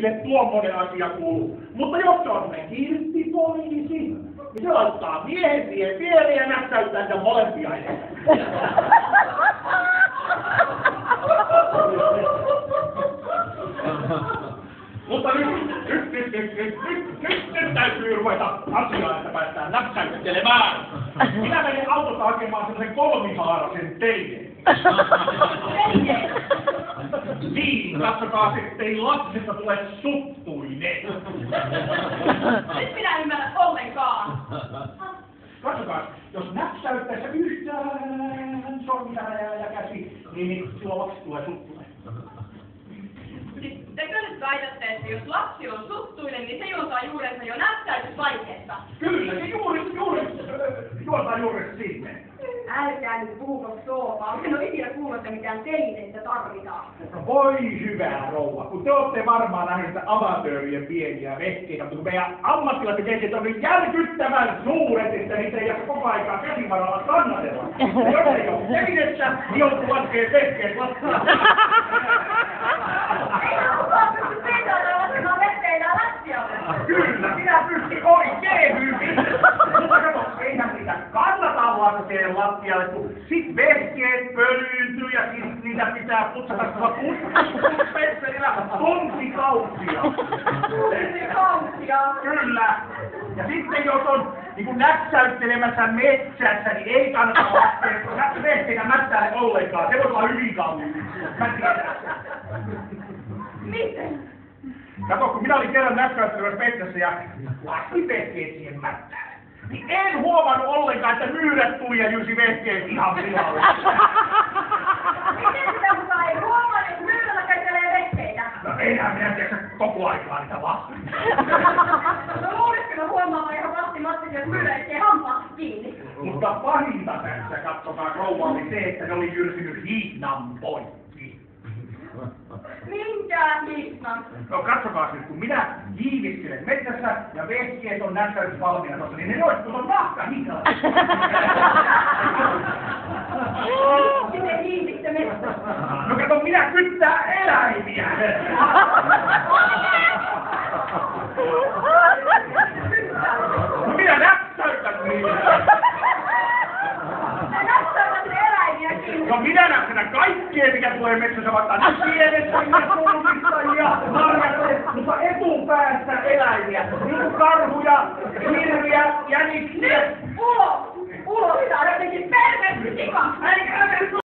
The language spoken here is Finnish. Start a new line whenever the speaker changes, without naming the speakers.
miehille tuommoinen asia kuuluu. Mutta jos on semmoinen kilttipoliisi, niin se laittaa miehen siihen viereen ja näyttäyttää niitä molempia. Mutta nyt, nyt, nyt, nyt, nyt, nyt, nyt, nyt täytyy ruveta asiaa, että päästään näpsäyttelemään. Minä menen autosta hakemaan semmoisen kolmihaarasen teiden. Niin, katsokaa, ettei lapsesta tule suttuinen.
Nyt minä en ymmärrä ollenkaan.
Katsokaa, jos näpsäyttäessä yhtään sormia ja käsi, niin, niin silloin lapsi tulee suttuinen.
Siis tekö nyt väitätte, että jos lapsi on suttuinen, niin se juontaa juurensa jo näpsäytysvaiheessa.
Kyllä, se juuri, juuri, juontaa juuri sinne.
Älkää nyt puhuko soopaa. En ole ikinä kuullut, että mitään telineitä tarvitaan.
No voi hyvää rouva, kun te olette varmaan nähneet amatöörien pieniä vehkeitä, mutta kun meidän ammattilaiset vehkeet on niin järkyttävän suuret, että niitä ei jaksa koko aikaa käsivaralla kannatella. Ja jos ei ole telinettä, niin joutuu laskee vehkeet lattiaan.
Ei kukaan pysty peitoilla laskemaan vetteitä lattialle.
Kyllä, minä pystyn oikein hyvin. Mutta kato, eihän niitä laskea lattialle, kun sit vehkeet pölyyntyy ja sit niitä pitää putsata putsapesselillä tuntikausia.
Tunti kauttia.
Kyllä. Ja sitten jos on niin kuin näpsäyttelemässä metsässä, niin ei kannata laskea vehkeitä mättäälle ollenkaan. Se voi olla hyvin kalliin. Mä tiedän.
Miten?
Kato, kun minä olin kerran näpsäyttelemässä metsässä ja laskin vehkeet. Niin en huomannut ollenkaan, että myyrät tuli ja jysi vehkeet ihan pilalle.
Miten sitä mukaan ei että kätelee?
No enää minä tiedä koko aikaa niitä laskin.
No luulisiko huomaamaan ihan vasti Matti, jos kiinni?
Mutta pahinta tässä, katsokaa rouva, oli se, että ne oli jyrsinyt hiihnan poikki.
Minkään hiihnan?
No katsokaa nyt, kun minä hiivittelen metsässä ja vehkeet on näyttänyt valmiina tuossa, niin ne roikkuu tuon nahka hihnalla.
Miten hiivitte metsässä?
No kato, minä kyttää eläimiä. No minä näpsätän kaikkea, mikä tulee metsässä ja kurvista ja marjat, mutta etupäässä eläimiä. Niin kuin karhuja, hirviä, jäniksiä.